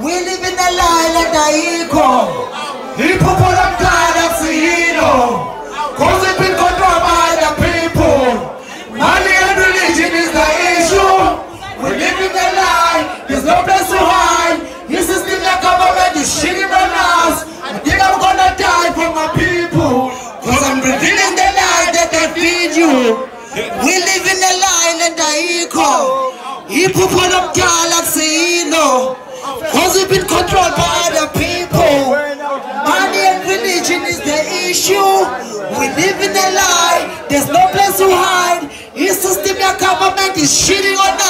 we live in a lie and ayikho iphupho lomdala siyilo cause we've been controlled by the people. Money and religion is the issue. We live in a lie there's no place to hide. This system the government is shitting on us I think I'm gonna die for my people. Cause I'm revealing the iphupho lomdala siyilo Cause we've been controlled by other people. Money and religion is the issue. We live in a lie. There's no place to hide. This system your government is shitting on us.